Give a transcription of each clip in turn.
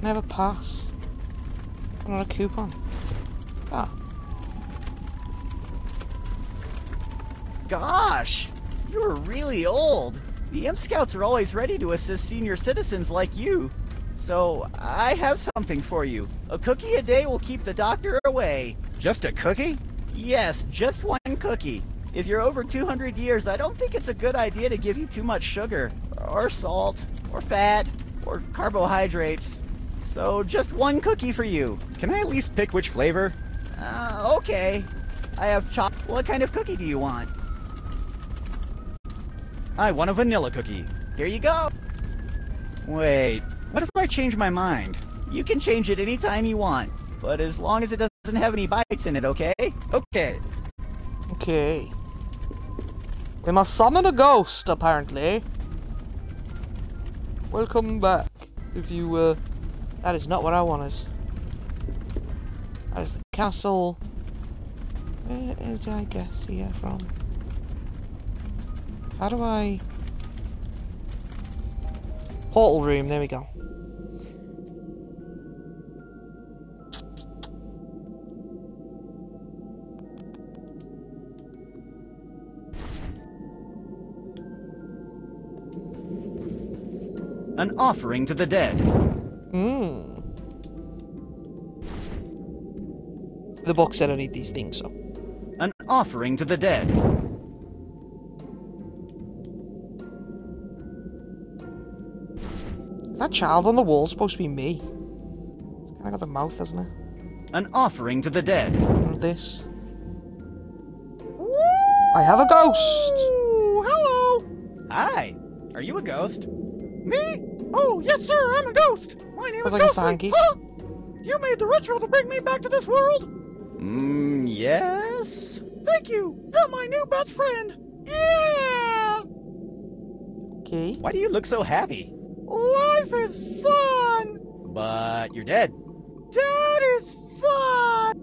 Can I have a pass? Is that not a coupon? Ah. Gosh, you're really old. The Imp Scouts are always ready to assist senior citizens like you. So, I have something for you. A cookie a day will keep the doctor away. Just a cookie? Yes, just one cookie. If you're over 200 years, I don't think it's a good idea to give you too much sugar, or salt, or fat, or carbohydrates. So, just one cookie for you. Can I at least pick which flavor? Uh, okay. I have chop. What kind of cookie do you want? I want a vanilla cookie. Here you go. Wait, what if I change my mind? You can change it anytime you want, but as long as it doesn't have any bites in it, okay? Okay. Okay. We must summon a ghost, apparently. Welcome back. If you, uh... That is not what I wanted. That is the castle. Where did I get here from? How do I... Portal room, there we go. An offering to the dead. Hmm. The box said I need these things, so. An offering to the dead. Is that child on the wall supposed to be me? It's kind of got the mouth, hasn't it? An offering to the dead. Or this. I have a ghost! Hello. Hi. Are you a ghost? Me? Oh, yes, sir. I'm a ghost. My name Sounds is like a Ghostly. Huh? You made the ritual to bring me back to this world. Mmm, yes? Thank you. You're my new best friend. Yeah. Okay. Why do you look so happy? Life is fun. But you're dead. Dad is fun.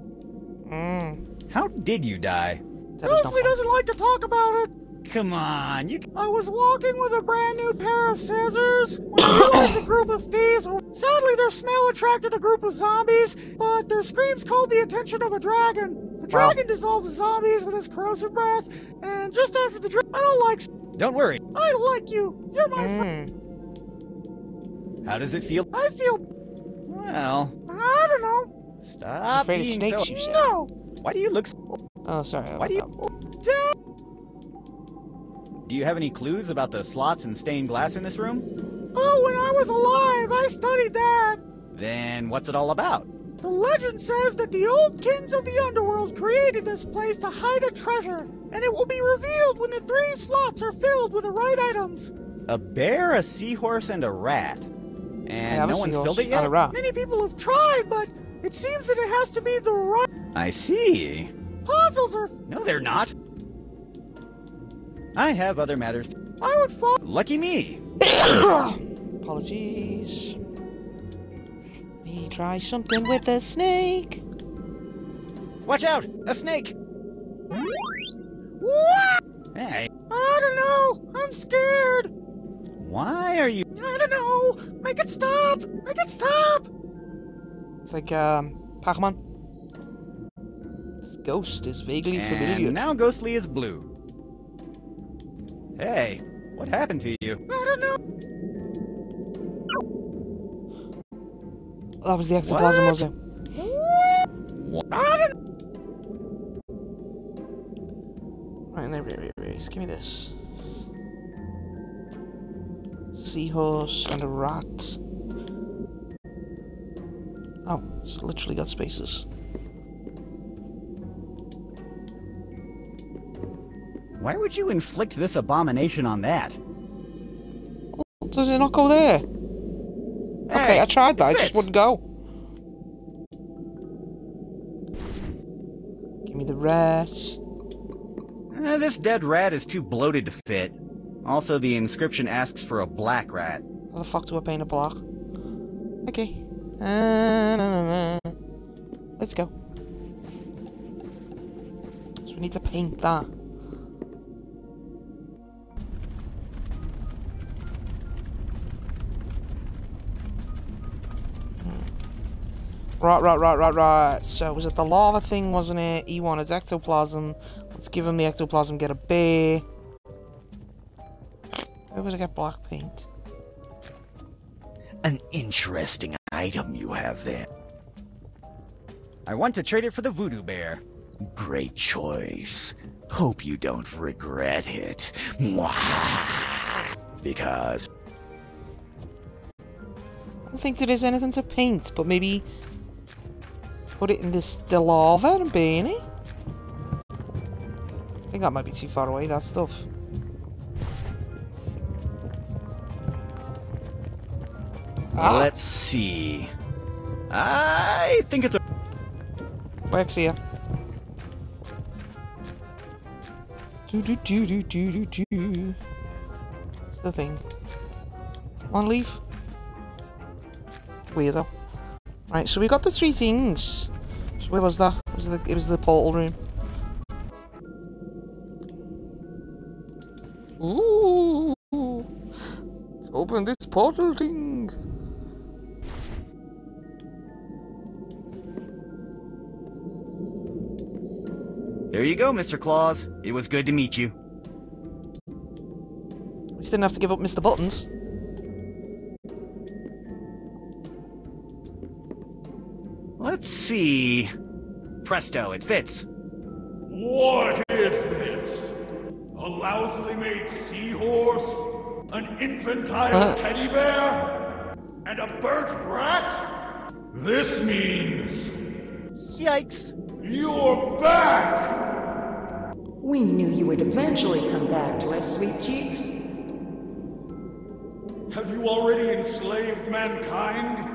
Mm. How did you die? That is Ghostly doesn't like to talk about it. Come on, you. I was walking with a brand new pair of scissors when I realized a group of thieves. Sadly, their smell attracted a group of zombies, but their screams called the attention of a dragon. The Wow. dragon dissolved the zombies with his corrosive breath, and just after the dragon, I don't like. Don't worry. I like you. You're my friend. Mm. How does it feel? I feel. Well, I don't know. stop afraid of being snakes, so- you said. No. Why do you look? So... Oh, sorry. Why do you? Dad. Do you have any clues about the slots and stained glass in this room? Oh, when I was alive, I studied that. Then what's it all about? The legend says that the old kings of the underworld created this place to hide a treasure, and it will be revealed when the three slots are filled with the right items. A bear, a seahorse, and a rat. And have no one's seahorse filled it yet. a rat. Many people have tried, but it seems that it has to be the right I see. puzzles are. No, they're not. I have other matters. I would fall. Lucky me. Apologies. Me try something with a snake. Watch out! A snake! What? Hey, I don't know. I'm scared. why are you? I don't know. Make it stop. Make it stop. It's like, um, Pac-Man. This ghost is vaguely familiar. And now Ghostly is blue. Hey, what happened to you? I don't know. That was the ectoplasm, What? was it? What? I don't. Right, there, wait, wait, wait. Give me this. Seahorse and a rat. Oh, it's literally got spaces. Why would you inflict this abomination on that? Does it not go there? Okay, I tried that, it just wouldn't go. Give me the rat. Eh, this dead rat is too bloated to fit. Also, the inscription asks for a black rat. How the fuck do I paint a block? Okay. Uh, no, no, no. Let's go. So we need to paint that. Right, right, right, right, right. So, was it the lava thing, wasn't it? He wanted ectoplasm. Let's give him the ectoplasm, get a bear. Where would I get black paint? An interesting item you have there. I want to trade it for the voodoo bear. Great choice. Hope you don't regret it. Because I don't think there is anything to paint, but maybe put it in this the lava and burn it. I think that might be too far away. That stuff. Ah, let's see. I think it's a works here. Do do do do do do do. What's the thing? One leaf. Weirdo. Right, so we got the three things. So where was that? It was the it was the portal room. Ooh! Let's open this portal thing. There you go, Mr. Claus. It was good to meet you. At least didn't have to give up Mr. Buttons. Let's see. Presto, it fits. What is this? A lousily made seahorse? An infantile Uh. teddy bear? And a burnt rat? This means Yikes. you're back! We knew you would eventually come back to us, sweet cheeks. Have you already enslaved mankind?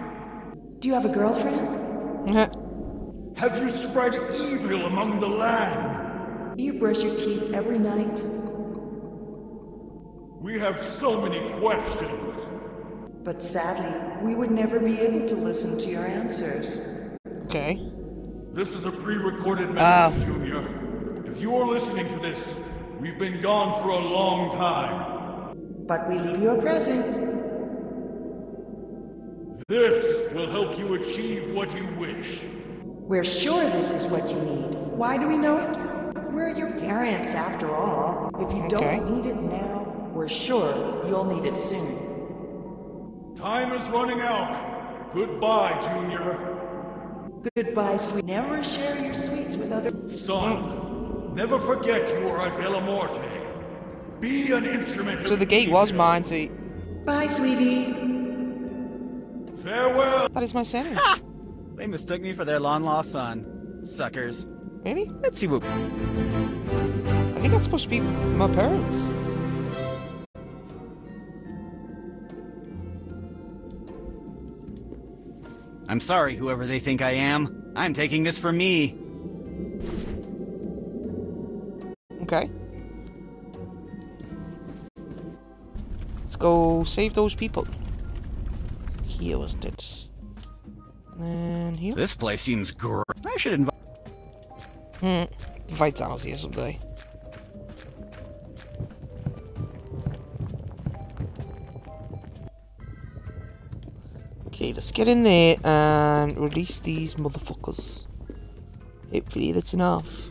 Do you have a girlfriend? Have you spread evil among the land? Do you brush your teeth every night? We have so many questions. But sadly, we would never be able to listen to your answers. okay. This is a pre-recorded Ah. message, Junior. If you're listening to this, we've been gone for a long time. But we leave you a present. This will help you achieve what you wish. We're sure this is what you need. Why do we know it? We're your parents, after all. If you Okay. don't need it now, we're sure you'll need it soon. Time is running out. Goodbye, Junior. Goodbye, sweet. Never share your sweets with other. Son, never forget you are a Della Morte. Be an instrument So the gate was evil. mine to... Bye, sweetie. Farewell. That is my sandwich. They mistook me for their long lost son. Suckers. Really? Let's see what. I think that's supposed to be my parents. I'm sorry, whoever they think I am. I'm taking this for me. Okay. Let's go save those people. Here, wasn't it? And here. This place seems great. I should invite. Hmm. Invite Thanos here someday. Okay, let's get in there and release these motherfuckers. Hopefully that's enough.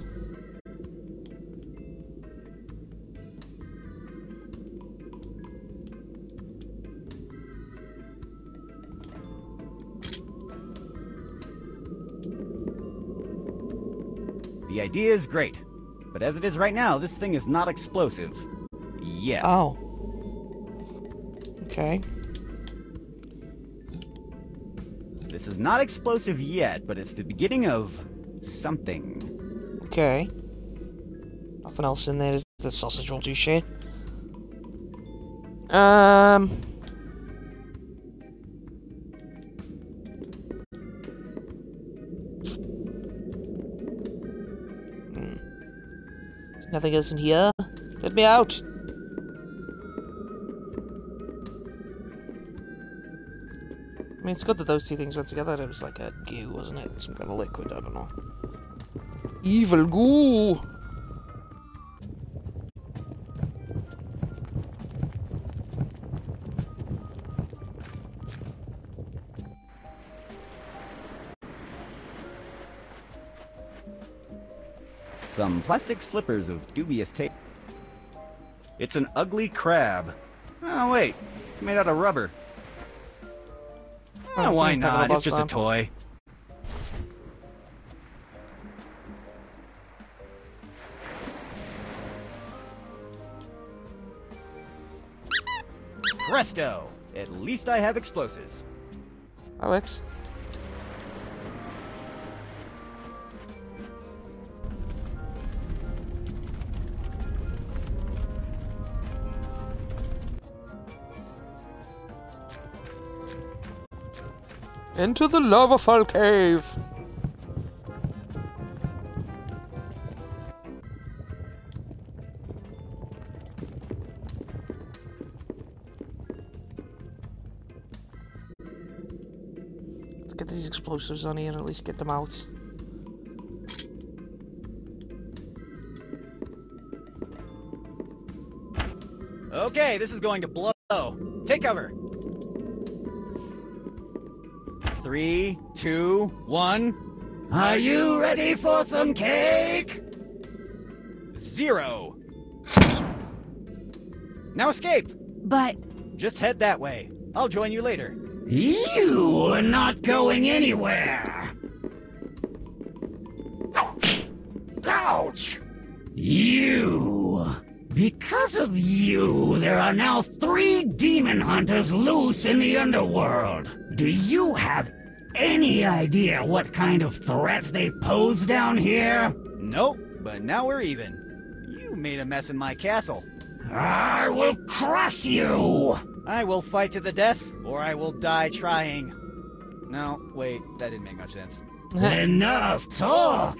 The idea is great, but as it is right now, this thing is not explosive. Yet. Oh. Okay. This is not explosive yet, but it's the beginning of something. Okay. Nothing else in there. Is the sausage won't do shit. Um. Nothing else in here. Let me out. I mean, it's good that those two things went together. It was like a goo, wasn't it? Some kind of liquid, I don't know. Evil goo! Some plastic slippers of dubious taste. It's an ugly crab. Oh, wait. It's made out of rubber. Oh, why not? It's just a toy. Presto! At least I have explosives. Alex. Into the lava fall cave. Let's get these explosives on here and at least get them out. Okay, this is going to blow. Take cover. Three, two, one. Are you ready for some cake? Zero. Now escape. But Just head that way. I'll join you later. You are not going anywhere. Ouch! You. Because of you, there are now three demon hunters loose in the underworld. Do you have any idea what kind of threat they pose down here? Nope, but now we're even. You made a mess in my castle. I will crush you! I will fight to the death, or I will die trying. No, wait, that didn't make much sense. Enough talk!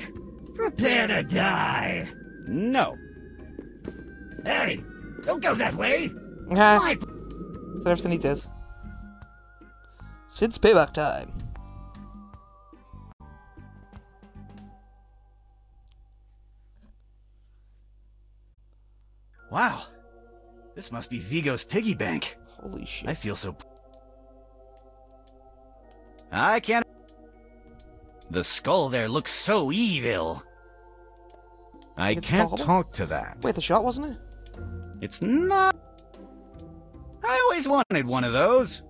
Prepare to die! No. Hey, don't go that way! Yeah, My that's everything he did. Cid's payback time. Wow. This must be Vigo's piggy bank. Holy shit. I feel so. I can't. The skull there looks so evil. I It's can't talk to that. Wait, the shot wasn't it? It's not. I always wanted one of those.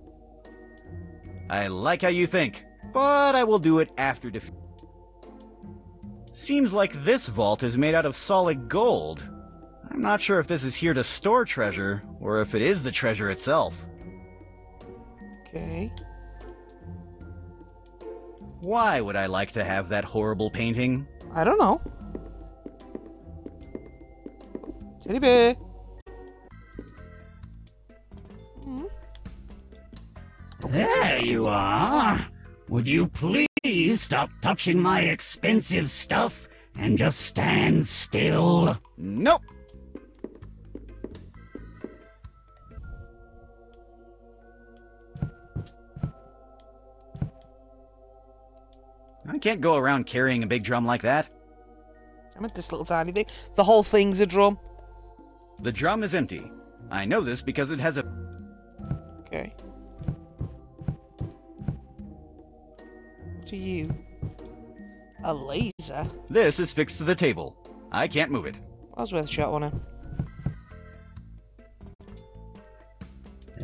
I like how you think, but I will do it after defeat. Seems like this vault is made out of solid gold. I'm not sure if this is here to store treasure, or if it is the treasure itself. Okay. Why would I like to have that horrible painting? I don't know. Teddy bear. Hmm. There you are. Would you please stop touching my expensive stuff and just stand still? Nope. I can't go around carrying a big drum like that. I meant this little tiny thing. The whole thing's a drum. The drum is empty. I know this because it has a. Okay. What are you? A laser? This is fixed to the table. I can't move it. I was worth a shot, wasn't it?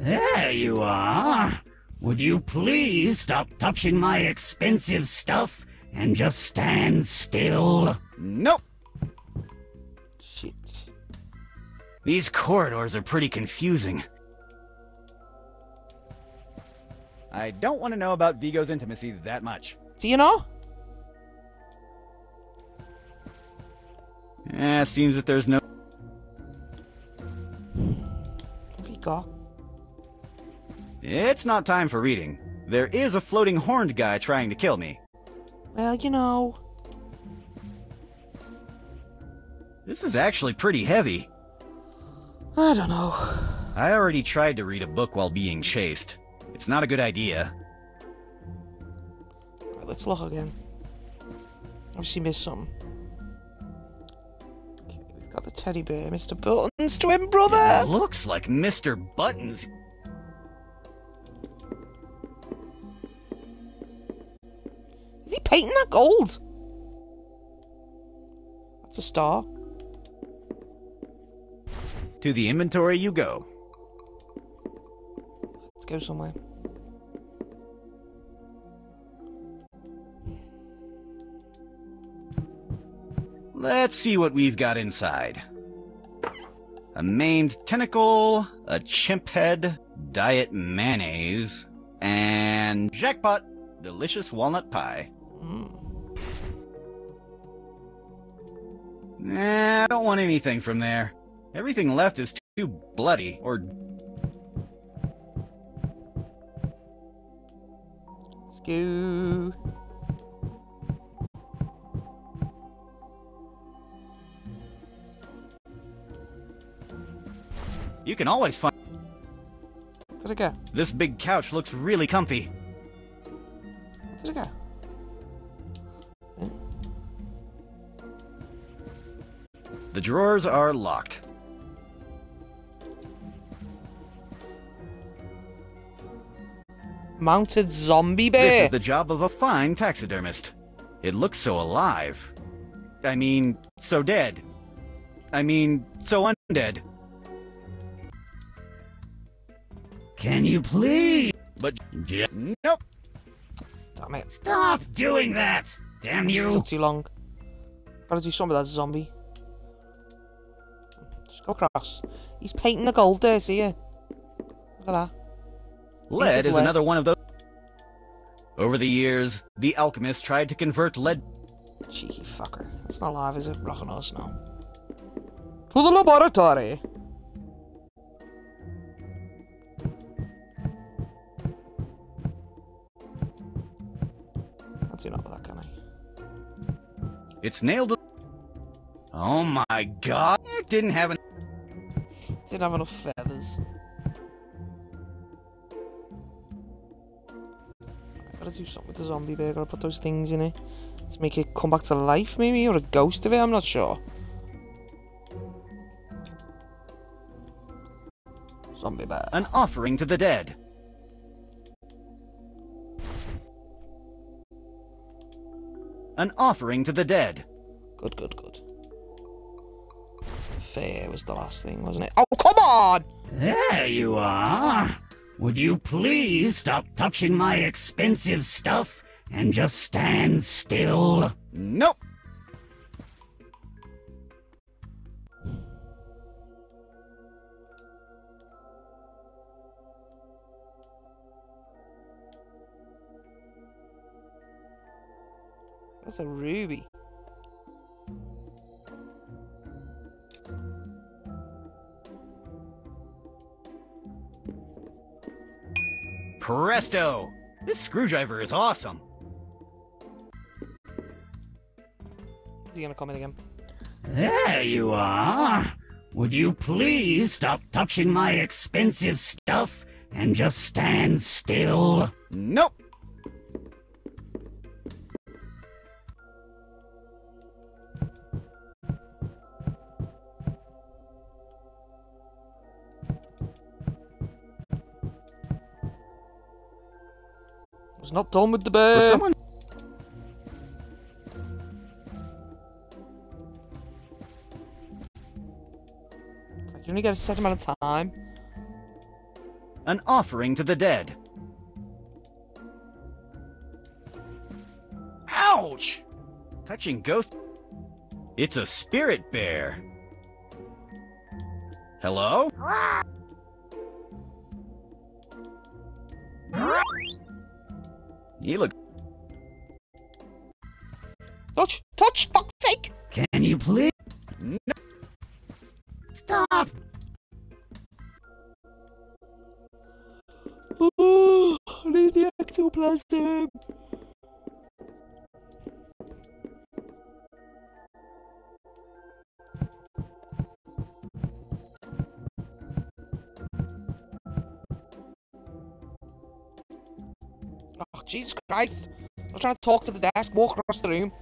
There you are. Would you please stop touching my expensive stuff and just stand still? Nope. Shit. These corridors are pretty confusing. I don't want to know about Vigo's intimacy that much. Do you know? Eh, seems that there's no. What have you got? It's not time for reading. There is a floating horned guy trying to kill me. Well, you know. This is actually pretty heavy. I don't know. I already tried to read a book while being chased. It's not a good idea. Right, let's look again. Obviously missed something. Okay, we've got the teddy bear, Mr. Buttons' twin brother! Looks like Mr. Buttons. Painting that gold? That's a star. To the inventory you go. Let's go somewhere. Let's see what we've got inside. A maimed tentacle, a chimp head, diet mayonnaise, and jackpot, delicious walnut pie. Nah, I don't want anything from there. Everything left is too bloody, or Let's you can always find. Did I go? This big couch looks really comfy. Did it go? The drawers are locked. Mounted zombie bear? This is the job of a fine taxidermist. It looks so alive. I mean, so dead. I mean, so undead. Can you please But j- nope. Damn it. stop doing that? Damn This you! took too long. Gotta do something with that zombie. Oh, Across. He's painting the gold there, see ya? Look at that. Lead Painted is lead. another one of those. Over the years, the alchemist tried to convert lead. Cheeky fucker. It's not live, is it? Rocking us now. To the laboratory! Can't do nothing with that, can I? It's nailed. Oh my god! It didn't have an. Didn't have enough feathers. I gotta do something with the zombie bear. Gotta put those things in it to make it come back to life, maybe, or a ghost of it. I'm not sure. Zombie bear. An offering to the dead. An offering to the dead. Good, good, good. Fair was the last thing, wasn't it? Oh, come on! There you are. Would you please stop touching my expensive stuff and just stand still? Nope. That's a ruby. Presto! This screwdriver is awesome. Is he gonna come in again? There you are. Would you please stop touching my expensive stuff and just stand still? Nope. I was not done with the bear. someone It's like you only get a set amount of time. an offering to the dead. Ouch! Touching ghost. It's a spirit bear. Hello? You look. I'm trying to talk to the desk, walk across the room.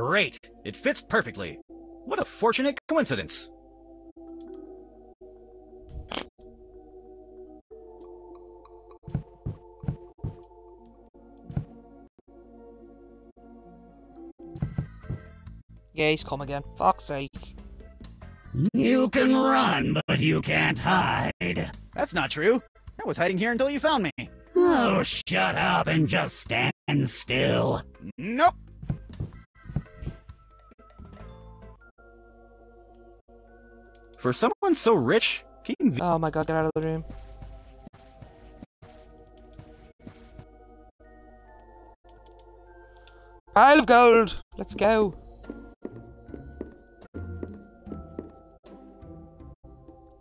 Great! It fits perfectly. What a fortunate coincidence. Yeah, he's come again. Fuck's sake. You can run, but you can't hide. That's not true. I was hiding here until you found me. Oh, shut up and just stand still. Nope. For someone so rich, keeping Oh my god, get out of the room. Pile of gold! Let's go.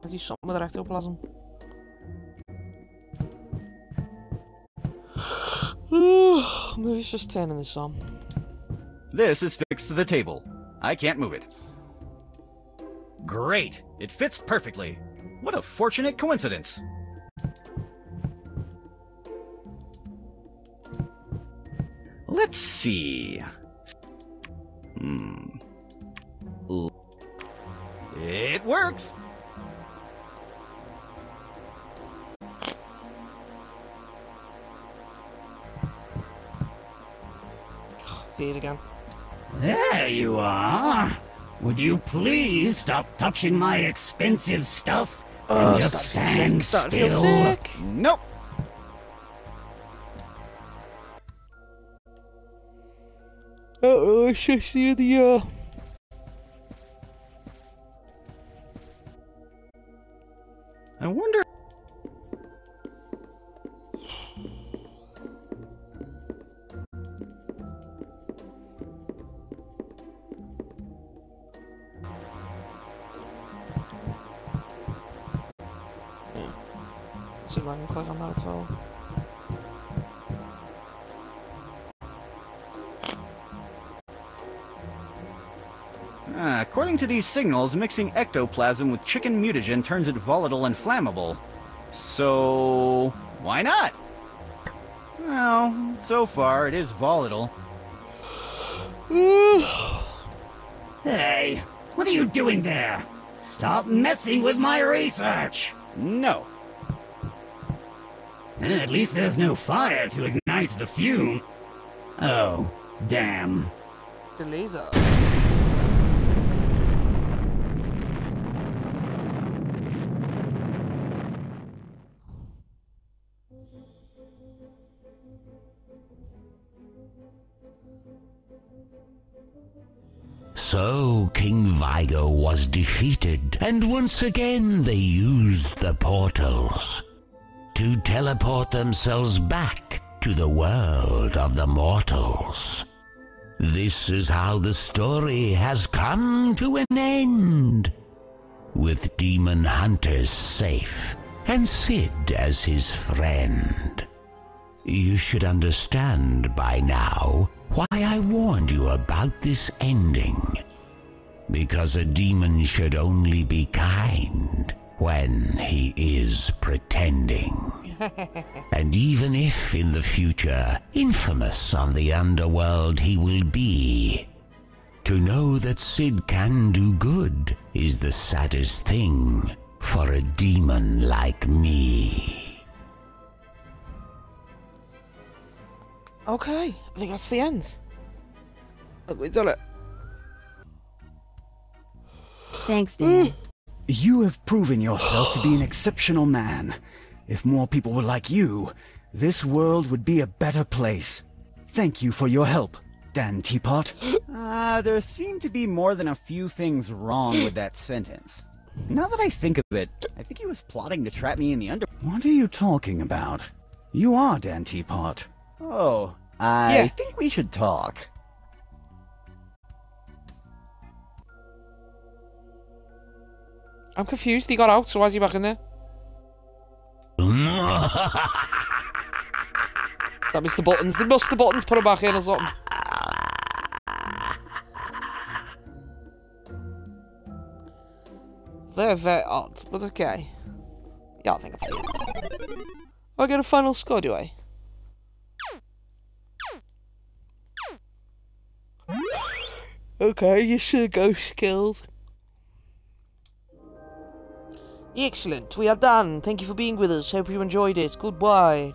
Is he something with ectoplasm? Maybe it's just turning this on. This is fixed to the table. I can't move it. Great! It fits perfectly. What a fortunate coincidence. Let's see. Hmm. L- It works! See it again. There you are. Would you please stop touching my expensive stuff and Oh, just starting stand sick, starting to feel still? sick. Nope! Uh-oh, I should see the, uh... See if I can click on that at all. Ah, according to these signals, mixing ectoplasm with chicken mutagen turns it volatile and flammable. So, why not? Well, so far it is volatile. Hey, what are you doing there? Stop messing with my research! No. And at least there's no fire to ignite the fume. Oh, damn. The laser. So King Vigo was defeated, and once again they used the portals to teleport themselves back to the world of the mortals. This is how the story has come to an end. With demon hunters safe and Cid as his friend. You should understand by now why I warned you about this ending. Because a demon should only be kind when he is pretending. and even if in the future infamous on the underworld he will be, to know that Cid can do good is the saddest thing for a demon like me. Okay, I think that's the end. Look, we done it. Thanks, Dan. Mm. You have proven yourself to be an exceptional man. If more people were like you, this world would be a better place. Thank you for your help, Dan Teapot. Ah, uh, there seem to be more than a few things wrong with that sentence. Now that I think of it, I think he was plotting to trap me in the under. What are you talking about? You are Dan Teapot. Oh, I Yeah. think we should talk. I'm confused. He got out, so why is he back in there? That missed the buttons. Must the buttons put him back in or something. Very, very odd, but okay. Yeah, I think it's end. I get a final score, do I? Okay, you should go skills. Excellent, we are done. Thank you for being with us. Hope you enjoyed it. Goodbye.